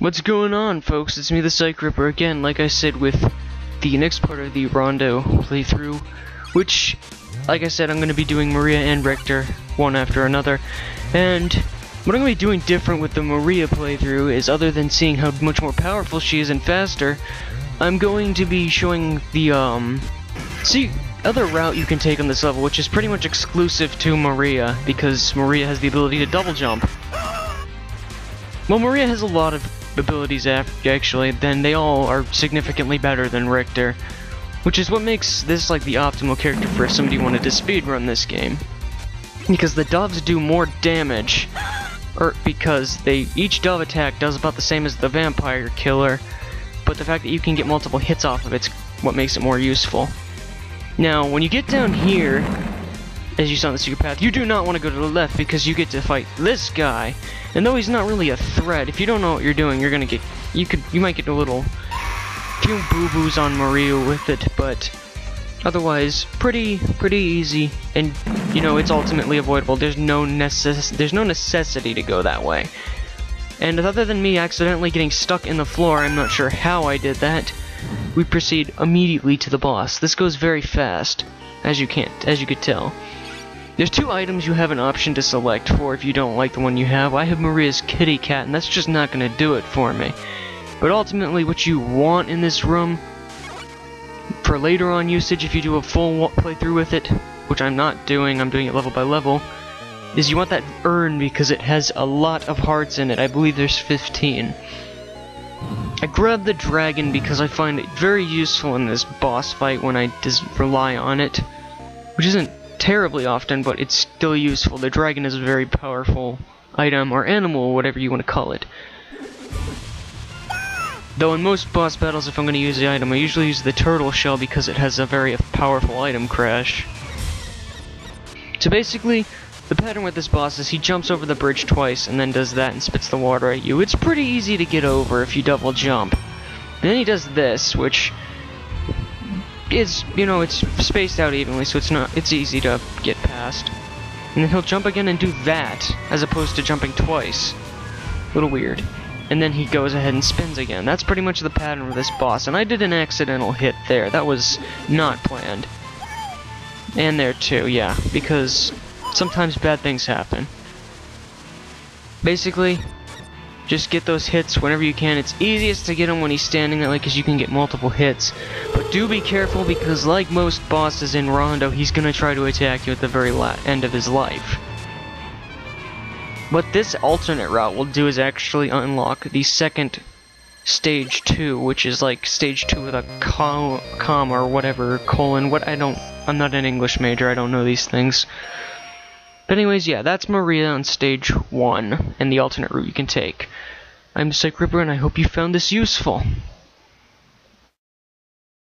What's going on, folks? It's me, the Psych Ripper, again, like I said, with the next part of the Rondo playthrough, which, like I said, I'm going to be doing Maria and Richter, one after another, and what I'm going to be doing different with the Maria playthrough is, other than seeing how much more powerful she is and faster, I'm going to be showing the, um, see, other route you can take on this level, which is pretty much exclusive to Maria, because Maria has the ability to double jump. Well, Maria has a lot of abilities actually, then they all are significantly better than Richter, which is what makes this like the optimal character for if somebody wanted to speedrun this game. Because the doves do more damage, or because they each dove attack does about the same as the vampire killer, but the fact that you can get multiple hits off of it's what makes it more useful. Now, when you get down here, as you saw in the secret path, you do not want to go to the left because you get to fight this guy. And though he's not really a threat, if you don't know what you're doing, you're gonna get, you could, you might get a little few boo-boos on Mario with it, but otherwise, pretty, pretty easy. And, you know, it's ultimately avoidable. There's no necess there's no necessity to go that way. And other than me accidentally getting stuck in the floor, I'm not sure how I did that, we proceed immediately to the boss. This goes very fast, as you can't, as you could tell. There's two items you have an option to select for if you don't like the one you have. I have Maria's kitty cat, and that's just not going to do it for me. But ultimately, what you want in this room, for later on usage, if you do a full playthrough with it, which I'm not doing, I'm doing it level by level, is you want that urn because it has a lot of hearts in it. I believe there's 15. I grab the dragon because I find it very useful in this boss fight when I just rely on it, which isn't terribly often, but it's still useful. The dragon is a very powerful item or animal, whatever you want to call it. Though in most boss battles, if I'm going to use the item, I usually use the turtle shell because it has a very powerful item crash. So basically, the pattern with this boss is he jumps over the bridge twice and then does that and spits the water at you. It's pretty easy to get over if you double jump. Then he does this, which is, you know, it's spaced out evenly, so it's not, it's easy to get past. And then he'll jump again and do that, as opposed to jumping twice. A little weird. And then he goes ahead and spins again. That's pretty much the pattern of this boss, and I did an accidental hit there. That was not planned. And there too, yeah, because sometimes bad things happen. Basically, just get those hits whenever you can. It's easiest to get him when he's standing there because you can get multiple hits. But do be careful because like most bosses in Rondo, he's going to try to attack you at the very end of his life. What this alternate route will do is actually unlock the second stage 2, which is like stage 2 with a com or whatever, colon, what, I don't, I'm not an English major, I don't know these things. But anyways, yeah, that's Maria on stage 1, and the alternate route you can take. I'm Psych Ripper, and I hope you found this useful.